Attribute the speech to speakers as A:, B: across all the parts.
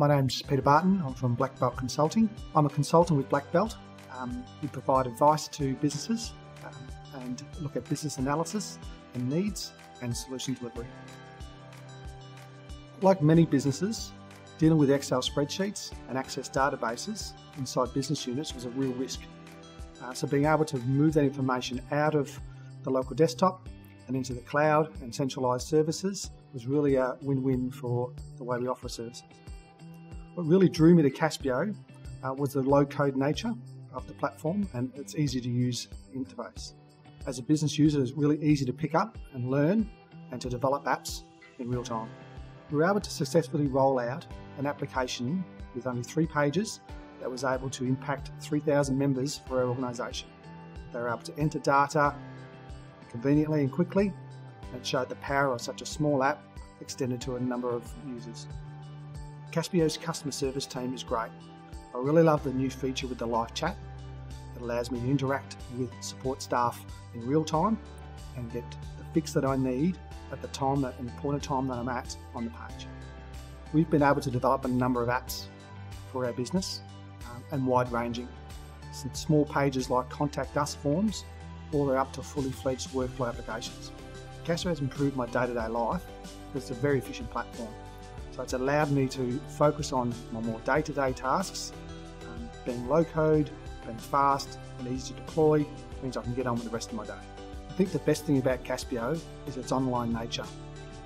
A: My name's Peter Barton. I'm from Black Belt Consulting. I'm a consultant with Black Belt. Um, we provide advice to businesses um, and look at business analysis and needs and solution delivery. Like many businesses, dealing with Excel spreadsheets and access databases inside business units was a real risk. Uh, so being able to move that information out of the local desktop and into the cloud and centralized services was really a win-win for the way we offer services. What really drew me to Caspio uh, was the low-code nature of the platform and its easy to use interface. As a business user, it's really easy to pick up and learn and to develop apps in real time. We were able to successfully roll out an application with only three pages that was able to impact 3,000 members for our organisation. They were able to enter data conveniently and quickly and showed the power of such a small app extended to a number of users. Caspio's customer service team is great. I really love the new feature with the live chat. It allows me to interact with support staff in real time and get the fix that I need at the time that, the point of time that I'm at on the page. We've been able to develop a number of apps for our business um, and wide ranging. Some small pages like contact us forms, all the way up to fully fledged workflow applications. Caspio has improved my day to day life because it's a very efficient platform. So it's allowed me to focus on my more day to day tasks. Um, being low code, being fast and easy to deploy means I can get on with the rest of my day. I think the best thing about Caspio is its online nature,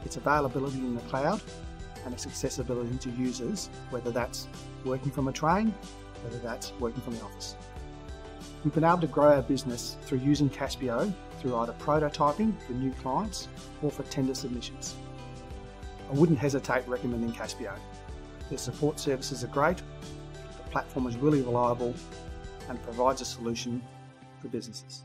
A: its availability in the cloud, and its accessibility to users, whether that's working from a train, whether that's working from the office. We've been able to grow our business through using Caspio through either prototyping for new clients or for tender submissions. I wouldn't hesitate recommending Caspio. Their support services are great, the platform is really reliable and provides a solution for businesses.